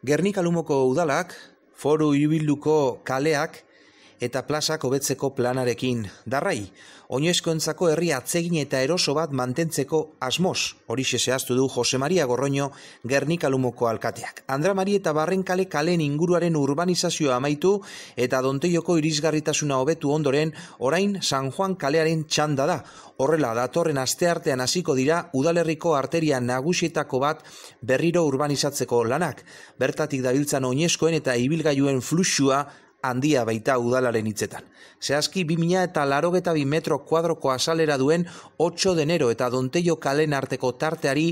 Gernika Lumoko udalak, foru ibilduko kaleak eta plazak hobetzeko planarekin. Darrai, oinezkoentzako herri atzegin eta eroso bat mantentzeko asmoz, hori zehaztu du Jose Maria Gorroño Gernika Lumoko alkateak. Andra Mari eta Barrenkale kalen inguruaren urbanizazioa amaitu eta Donteioko irisgarritasuna hobetu ondoren, orain San Juan kalearen txanda da. Horrela, datorren asteartean hasiko dira udalerriko arteria nagusietako bat berriro urbanizatzeko lanak. Bertatik dabiltzan oinezkoen eta ibilgailuen fluxua handia baita udalaren hitzetan. Zehazki 2000 eta larogeta bi metro kuadroko azalera duen 8 denero eta donteio kalen arteko tarteari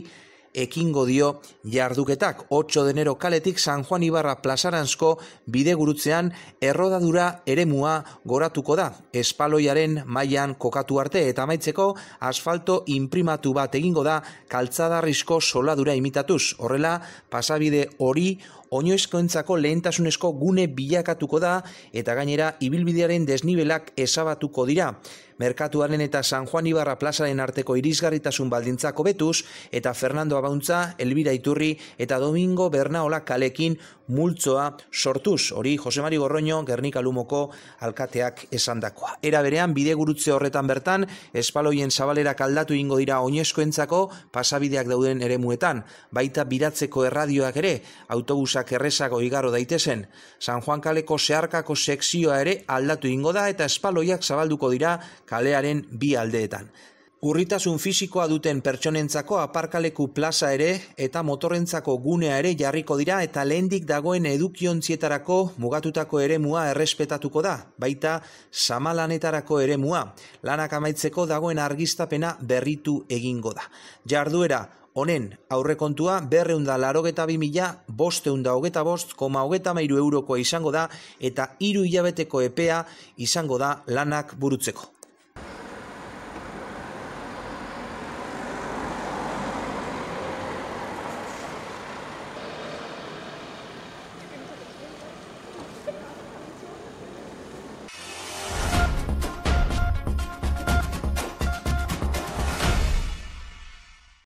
ekingo dio jarduketak. 8 denero kaletik San Juan Ibarra plazaranzko bide gurutzean errodadura eremua goratuko da. Espaloiaren mailan kokatu arte eta amaitzeko asfalto imprimatu bat egingo da kaltzadarrizko soladura imitatuz. Horrela, pasabide hori oinoezkoentzako lehentasunezko gune bilakatuko da eta gainera ibilbidearen desnibelak ezabatuko dira. Merkatuaren eta San Juan Ibarra plazaren arteko irisgarritasun baldintzako betuz eta Fernando Abauntza, Elbira Iturri eta Domingo Bernaola kalekin multzoa sortuz. Hori Jose Mari Gorroño Gernika Lumoko alkateak esandakoa. Era berean bide gurutze horretan bertan espaloien zabalera kaldatu ingo dira oinezkoentzako pasabideak dauden eremuetan. Baita biratzeko erradioak ere, autobusak errezago igaro daitezen. San Juan kaleko zeharkako sekzioa ere aldatu ingo da eta espaloiak zabalduko dira kalearen bi aldeetan. Urritasun fisikoa duten pertsonentzako aparkaleku plaza ere eta motorrentzako gunea ere jarriko dira eta lehendik dagoen edukiontzietarako mugatutako eremua errespetatuko da, baita samalanetarako eremua. Lanak amaitzeko dagoen argistapena berritu egingo da. Jarduera, Honen, aurrekontua berreunda larogeta bi mila, bosteunda hogeta bost, koma hogeta mairu eurokoa izango da, eta hiru hilabeteko epea izango da lanak burutzeko.